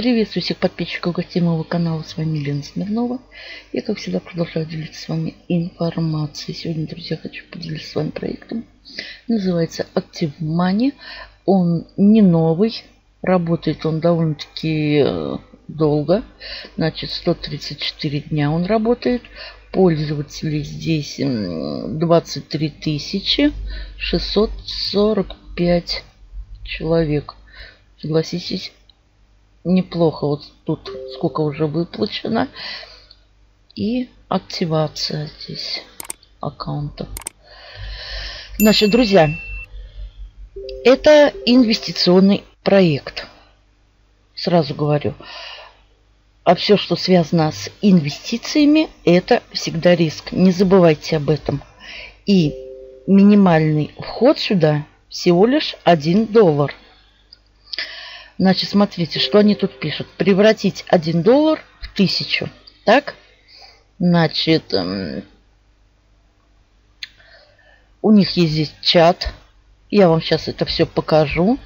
Приветствую всех подписчиков гостей моего канала. С вами Лена Смирнова. Я, как всегда, продолжаю делиться с вами информацией. Сегодня, друзья, хочу поделиться с вами проектом. Называется Active Money. Он не новый. Работает он довольно-таки э, долго. Значит, 134 дня он работает. Пользователей здесь 23 645 человек. Согласитесь, неплохо. Вот тут сколько уже выплачено. И активация здесь аккаунта. Значит, друзья, это инвестиционный проект. Сразу говорю. А все, что связано с инвестициями, это всегда риск. Не забывайте об этом. И минимальный вход сюда всего лишь 1 доллар. Значит, смотрите, что они тут пишут. Превратить 1 доллар в 1000. Так? Значит, эм, у них есть здесь чат. Я вам сейчас это все покажу.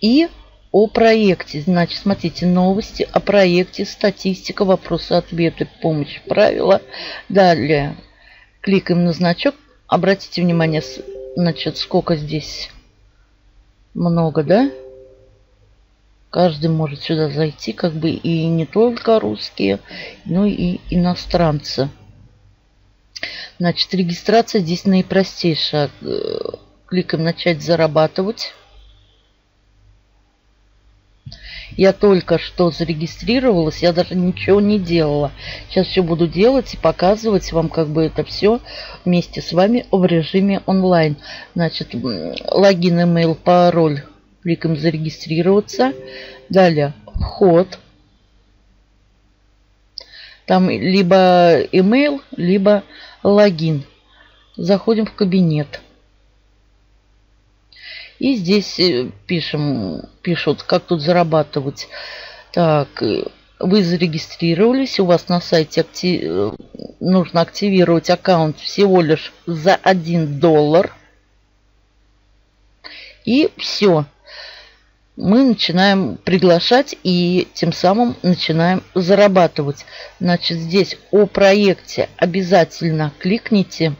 И о проекте. Значит, смотрите, новости о проекте, статистика, вопросы-ответы, помощь, правила. Далее кликаем на значок. Обратите внимание, значит, сколько здесь много, да? Каждый может сюда зайти, как бы и не только русские, но и иностранцы. Значит, регистрация здесь наипростейшая. Кликаем «Начать зарабатывать». Я только что зарегистрировалась, я даже ничего не делала. Сейчас все буду делать и показывать вам как бы это все вместе с вами в режиме онлайн. Значит, логин, email, пароль Кликаем зарегистрироваться. Далее вход. Там либо email, либо логин. Заходим в кабинет. И здесь э, пишем, пишут, как тут зарабатывать. Так, вы зарегистрировались, у вас на сайте актив... Э, нужно активировать аккаунт всего лишь за 1 доллар. И все мы начинаем приглашать и тем самым начинаем зарабатывать. Значит, здесь о проекте обязательно кликните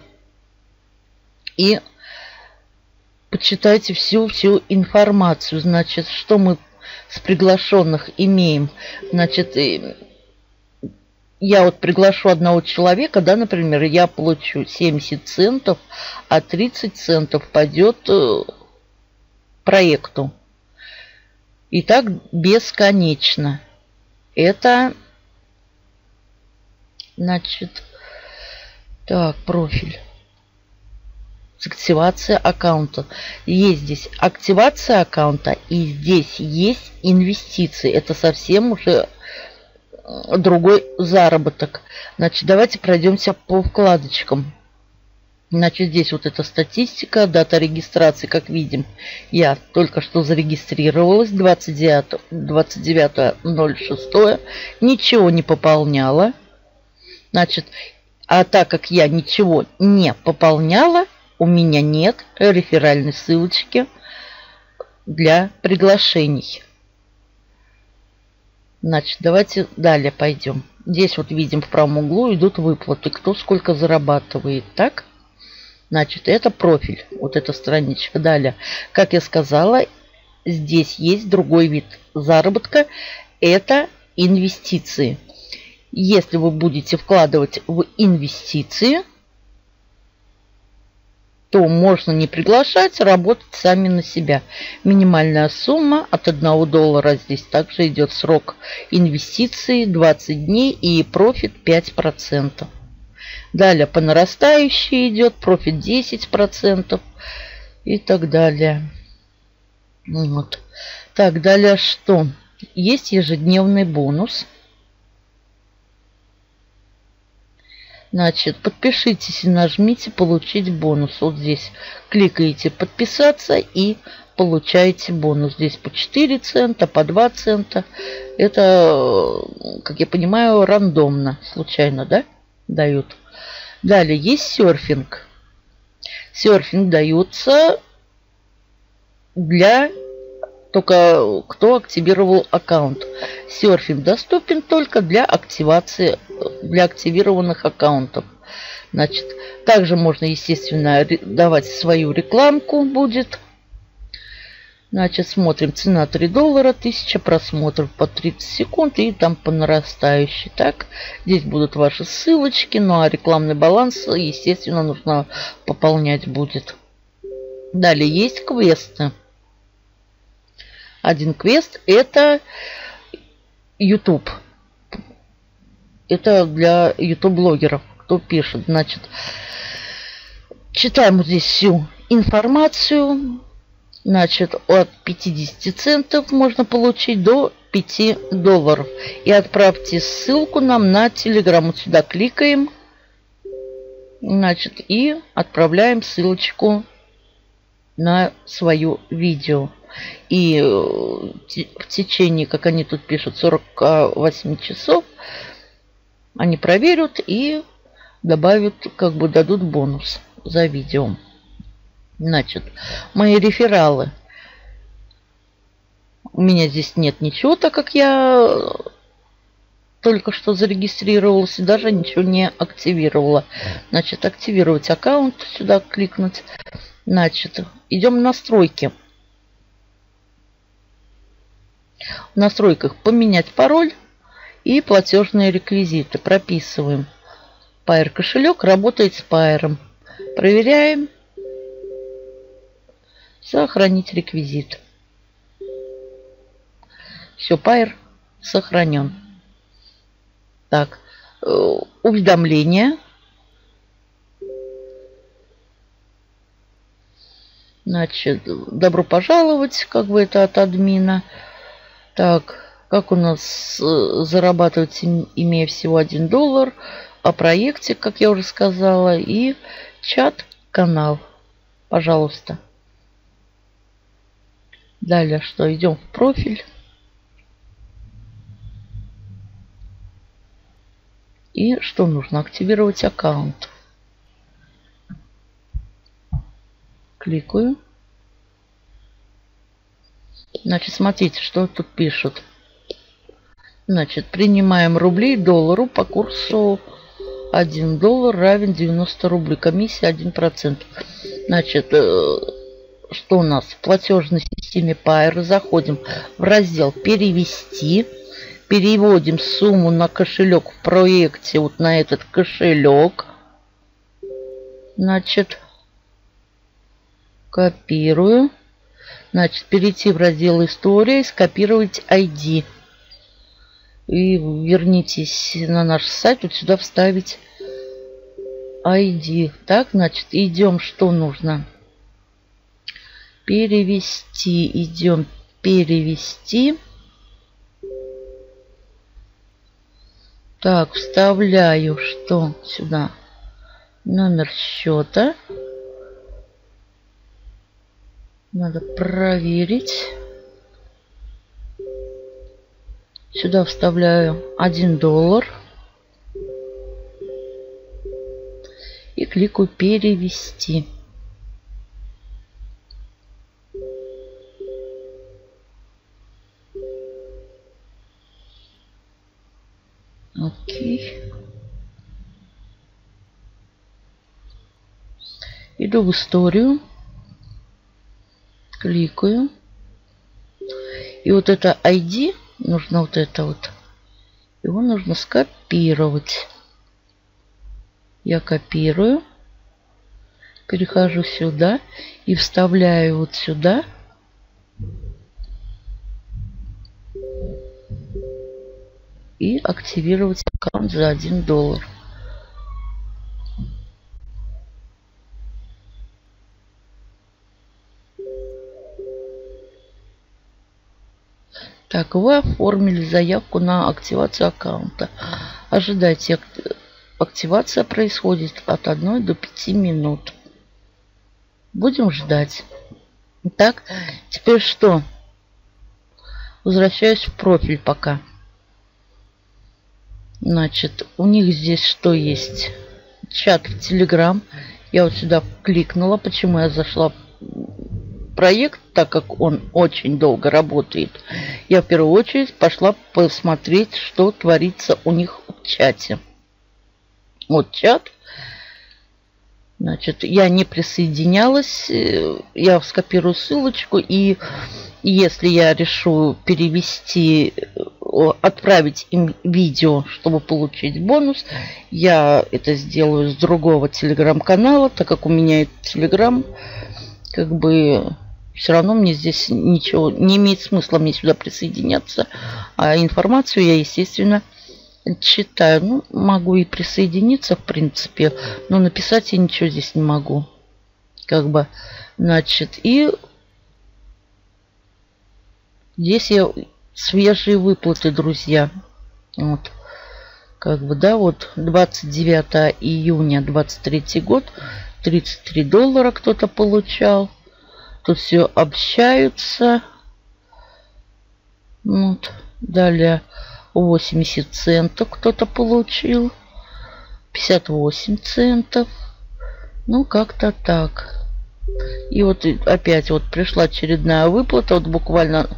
и почитайте всю-всю информацию. Значит, что мы с приглашенных имеем. Значит, я вот приглашу одного человека, да, например, я получу 70 центов, а 30 центов пойдет э, проекту. И так бесконечно. Это, значит, так, профиль. Активация аккаунта. Есть здесь активация аккаунта и здесь есть инвестиции. Это совсем уже э, другой заработок. Значит, давайте пройдемся по вкладочкам. Значит, здесь вот эта статистика, дата регистрации, как видим, я только что зарегистрировалась 29.06, 29 ничего не пополняла. Значит, а так как я ничего не пополняла, у меня нет реферальной ссылочки для приглашений. Значит, давайте далее пойдем. Здесь вот видим в правом углу идут выплаты, кто сколько зарабатывает, так? Значит, это профиль, вот эта страничка. Далее, как я сказала, здесь есть другой вид заработка. Это инвестиции. Если вы будете вкладывать в инвестиции, то можно не приглашать, работать сами на себя. Минимальная сумма от 1 доллара. Здесь также идет срок инвестиции 20 дней и профит 5%. Далее по нарастающей идет профит 10% и так далее. Вот. Так, далее что? Есть ежедневный бонус. Значит, подпишитесь и нажмите «Получить бонус». Вот здесь кликаете «Подписаться» и получаете бонус. Здесь по 4 цента, по 2 цента. Это, как я понимаю, рандомно, случайно, да, дают. Далее есть серфинг. Серфинг дается для только кто активировал аккаунт. Серфинг доступен только для активации, для активированных аккаунтов. Значит, также можно, естественно, давать свою рекламку будет. Значит, смотрим. Цена 3 доллара, 1000 просмотров по 30 секунд и там по нарастающей. Так, здесь будут ваши ссылочки. Ну, а рекламный баланс, естественно, нужно пополнять будет. Далее есть квесты. Один квест это YouTube. Это для YouTube блогеров, кто пишет. Значит, читаем здесь всю информацию. Значит, от 50 центов можно получить до 5 долларов. И отправьте ссылку нам на Telegram. Вот сюда кликаем. Значит, и отправляем ссылочку на свое видео. И э, в течение, как они тут пишут, 48 часов они проверят и добавят, как бы дадут бонус за видео. Значит, мои рефералы. У меня здесь нет ничего, так как я только что зарегистрировалась и даже ничего не активировала. Значит, активировать аккаунт, сюда кликнуть. Значит, идем в настройки. В настройках поменять пароль и платежные реквизиты. Прописываем. Pair кошелек работает с Pair. Проверяем. Сохранить реквизит. Все, Pair сохранен. Так, э, уведомления. Значит, добро пожаловать, как бы это от админа. Так, как у нас э, зарабатывать, имея всего 1 доллар. О проекте, как я уже сказала. И чат-канал. Пожалуйста. Далее что? Идем в профиль. И что нужно? Активировать аккаунт. Кликаю. Значит, смотрите, что тут пишут. Значит, принимаем рублей доллару по курсу 1 доллар равен 90 рублей. Комиссия 1%. Значит, э, что у нас? В платежной системе Pair заходим в раздел «Перевести». Переводим сумму на кошелек в проекте, вот на этот кошелек. Значит, Копирую. Значит, перейти в раздел «История» и скопировать ID. И вернитесь на наш сайт, вот сюда вставить ID. Так, значит, идем, что нужно? Перевести. Идем перевести. Так, вставляю, что сюда? Номер счета. Надо проверить. Сюда вставляю 1 доллар. И кликаю перевести. Иду в историю кликаю. И вот это ID, нужно вот это вот, его нужно скопировать. Я копирую, перехожу сюда и вставляю вот сюда. И активировать аккаунт за 1 доллар. Так, вы оформили заявку на активацию аккаунта. Ожидайте, активация происходит от 1 до 5 минут. Будем ждать. Так, теперь что? Возвращаюсь в профиль пока. Значит, у них здесь что есть? Чат в Telegram. Я вот сюда кликнула. Почему я зашла проект, так как он очень долго работает, я в первую очередь пошла посмотреть, что творится у них в чате. Вот чат. Значит, я не присоединялась, э, я скопирую ссылочку, и если я решу перевести отправить им видео, чтобы получить бонус, я это сделаю с другого телеграм-канала, так как у меня телеграм, как бы все равно мне здесь ничего не имеет смысла мне сюда присоединяться. А информацию я, естественно, читаю. Ну, могу и присоединиться, в принципе, но написать я ничего здесь не могу. Как бы, значит, и здесь я свежие выплаты, друзья. Вот. Как бы, да, вот 29 июня 23 год, 33 доллара кто-то получал. Тут все общаются. Вот. Далее 80 центов кто-то получил. 58 центов. Ну, как-то так. И вот опять вот пришла очередная выплата. Вот буквально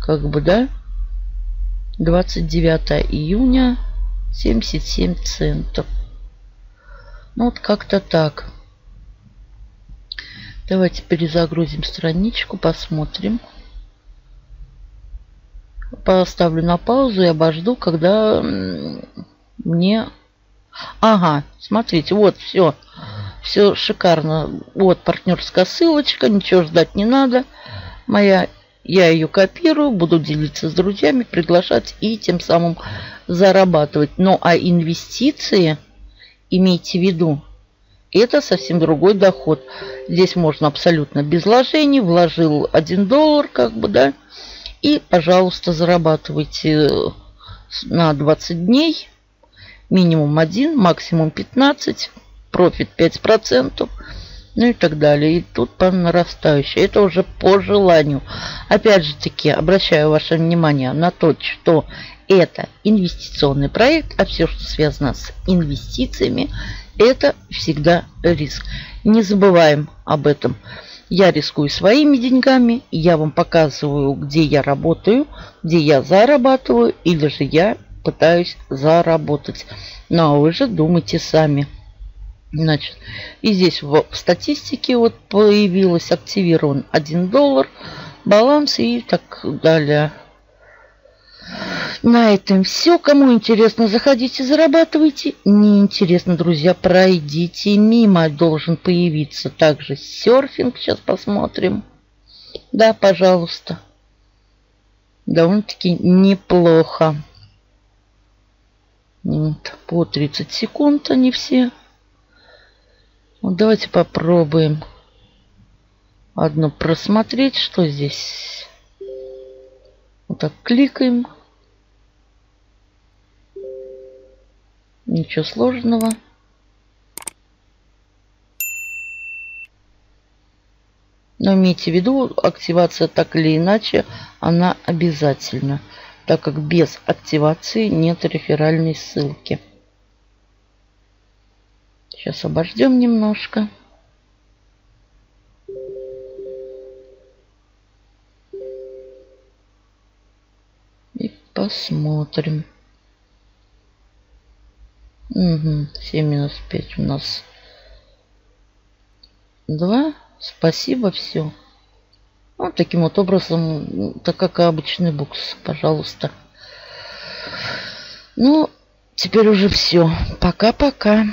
как бы, да, 29 июня 77 центов. Ну, вот как-то так. Давайте перезагрузим страничку, посмотрим. Поставлю на паузу и обожду, когда мне... Ага, смотрите, вот все. Все шикарно. Вот партнерская ссылочка, ничего ждать не надо. Моя я ее копирую, буду делиться с друзьями, приглашать и тем самым зарабатывать. Ну а инвестиции, имейте в виду, это совсем другой доход. Здесь можно абсолютно без вложений. Вложил 1 доллар, как бы, да. И, пожалуйста, зарабатывайте на 20 дней. Минимум 1, максимум 15. Профит 5% ну и так далее. И тут по нарастающей. Это уже по желанию. Опять же таки, обращаю ваше внимание на то, что это инвестиционный проект, а все, что связано с инвестициями, это всегда риск. Не забываем об этом. Я рискую своими деньгами, я вам показываю, где я работаю, где я зарабатываю, или же я пытаюсь заработать. Ну а вы же думайте сами. Значит, и здесь в статистике вот появилось активирован 1 доллар, баланс и так далее. На этом все. Кому интересно, заходите, зарабатывайте. Не интересно, друзья, пройдите мимо. Должен появиться также серфинг. Сейчас посмотрим. Да, пожалуйста. Довольно-таки неплохо. Вот, по 30 секунд они все. Вот давайте попробуем одно просмотреть, что здесь. Вот так кликаем. Ничего сложного. Но имейте в виду, активация так или иначе, она обязательна, так как без активации нет реферальной ссылки. Сейчас обождем немножко. Посмотрим. Угу, 7 минус 5 у нас 2. Спасибо, все. Вот таким вот образом, так как обычный букс, пожалуйста. Ну, теперь уже все. Пока-пока.